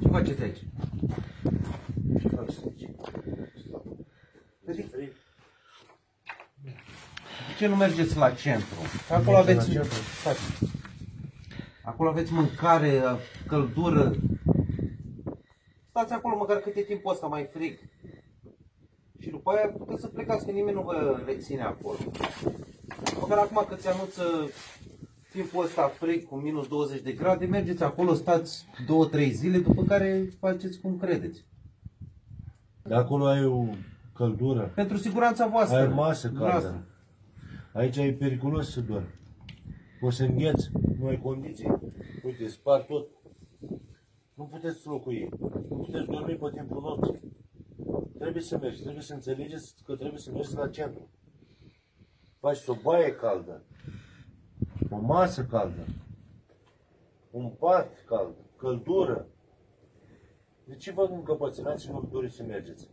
Ce faceți aici? Ce faceți aici? De ce nu mergeți la centru? Acolo aveți, acolo aveți mâncare, căldură. Stați acolo măcar câte timp ăsta mai frig. Și după aia puteți să plecați, că nimeni nu vă reține acolo. Măcar acum că ți anunță timpul ăsta frig cu minus 20 de grade, mergeți acolo, stați 2-3 zile, după care faceți cum credeți. De acolo ai o căldură, Pentru siguranța voastră. ai masă dumneavoastră. caldă. Aici e periculos să dormi. Poți să îngheți, nu ai condiții. Uite, spar tot. Nu puteți locui. Nu puteți dormi pe timpul nopții. Trebuie să mergi, trebuie să înțelegeți că trebuie să mergi la centru. Faci o baie caldă, o masă caldă, un pat cald, căldură. De ce vă încăpățânați și nu doriți să mergeți?